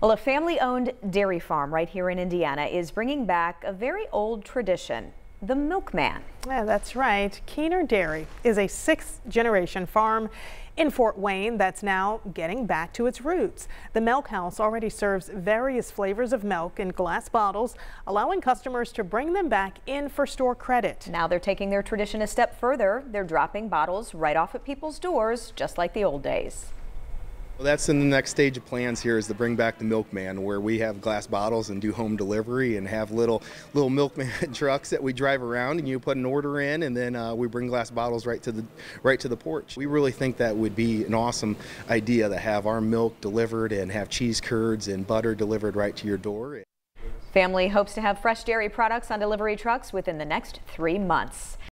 Well, a family owned dairy farm right here in Indiana is bringing back a very old tradition the milkman. Yeah, that's right. Kuenert Dairy is a sixth generation farm in Fort Wayne that's now getting back to its roots. The milk house already serves various flavors of milk in glass bottles, allowing customers to bring them back in for store credit. Now they're taking their tradition a step further. They're dropping bottles right off at people's doors, just like the old days. Well, that's in the next stage of plans here is to bring back the milkman where we have glass bottles and do home delivery and have little little milkman trucks that we drive around and you put an order in and then uh, we bring glass bottles right to the right to the porch. We really think that would be an awesome idea to have our milk delivered and have cheese curds and butter delivered right to your door. Family hopes to have fresh dairy products on delivery trucks within the next three months.